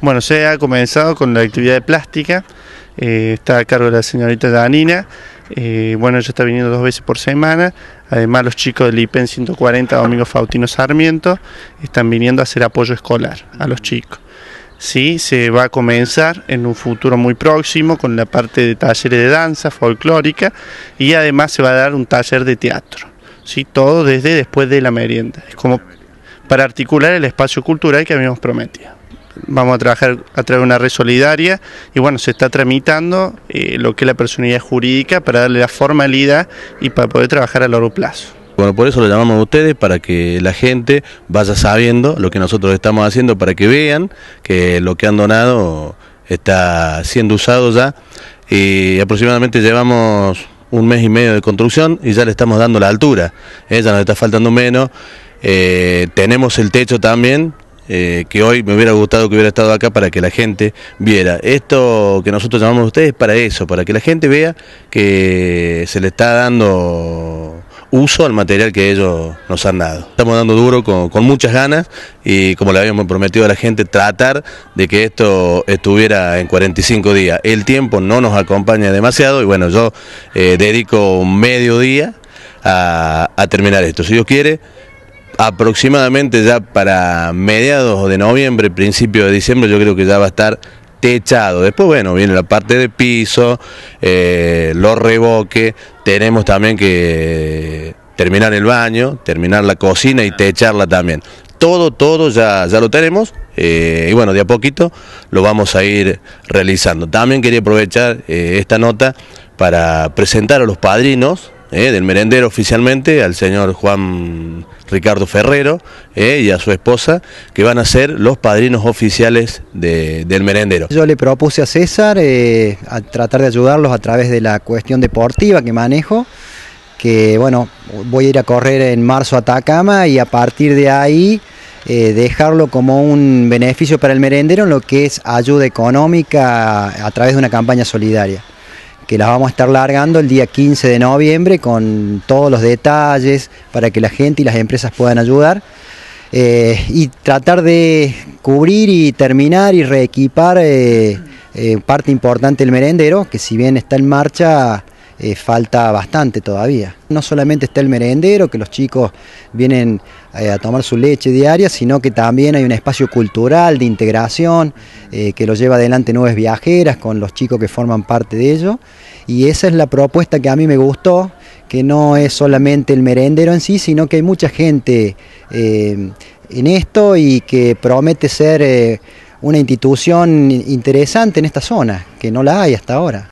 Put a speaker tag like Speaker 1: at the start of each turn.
Speaker 1: Bueno, se ha comenzado con la actividad de plástica, eh, está a cargo de la señorita Danina, eh, bueno, ella está viniendo dos veces por semana, además los chicos del IPEN 140 Domingo Faustino Sarmiento están viniendo a hacer apoyo escolar a los chicos. Sí, se va a comenzar en un futuro muy próximo con la parte de talleres de danza folclórica y además se va a dar un taller de teatro. Sí, todo desde después de la merienda. Es como para articular el espacio cultural que habíamos prometido vamos a trabajar a través de una red solidaria y bueno, se está tramitando eh, lo que es la personalidad jurídica para darle la formalidad y para poder trabajar a largo plazo.
Speaker 2: Bueno, por eso lo llamamos a ustedes, para que la gente vaya sabiendo lo que nosotros estamos haciendo, para que vean que lo que han donado está siendo usado ya. Y aproximadamente llevamos un mes y medio de construcción y ya le estamos dando la altura. ella ya nos está faltando menos. Eh, tenemos el techo también, eh, que hoy me hubiera gustado que hubiera estado acá para que la gente viera. Esto que nosotros llamamos a ustedes para eso, para que la gente vea que se le está dando uso al material que ellos nos han dado. Estamos dando duro con, muchas ganas y como le habíamos prometido a la gente, tratar de que esto estuviera en 45 días. El tiempo no nos acompaña demasiado y bueno, yo eh, dedico medio día a, a terminar esto. Si Dios quiere, aproximadamente ya para mediados de noviembre, principio de diciembre, yo creo que ya va a estar techado. Después, bueno, viene la parte de piso, eh, los reboques, tenemos también que terminar el baño, terminar la cocina y techarla también. Todo, todo ya, ya lo tenemos eh, y bueno, de a poquito lo vamos a ir realizando. También quería aprovechar eh, esta nota para presentar a los padrinos eh, del merendero oficialmente, al señor Juan Ricardo Ferrero eh, y a su esposa, que van a ser los padrinos oficiales del merendero.
Speaker 3: Yo le propuse a César eh, a tratar de ayudarlos a través de la cuestión deportiva que manejo, que bueno, voy a ir a correr en marzo a Atacama y a partir de ahí dejarlo como un beneficio para el merendero en lo que es ayuda económica a través de una campaña solidaria que las vamos a estar largando el día 15 de noviembre con todos los detalles para que la gente y las empresas puedan ayudar. Eh, y tratar de cubrir y terminar y reequipar eh, eh, parte importante del merendero, que si bien está en marcha, falta bastante todavía. No solamente está el merendero, que los chicos vienen a tomar su leche diaria, sino que también hay un espacio cultural de integración que lo lleva adelante Nubes Viajeras con los chicos que forman parte de ello. Y esa es la propuesta que a mí me gustó, que no es solamente el merendero en sí, sino que hay mucha gente eh, en esto y que promete ser eh, una institución interesante en esta zona, que no la hay hasta ahora.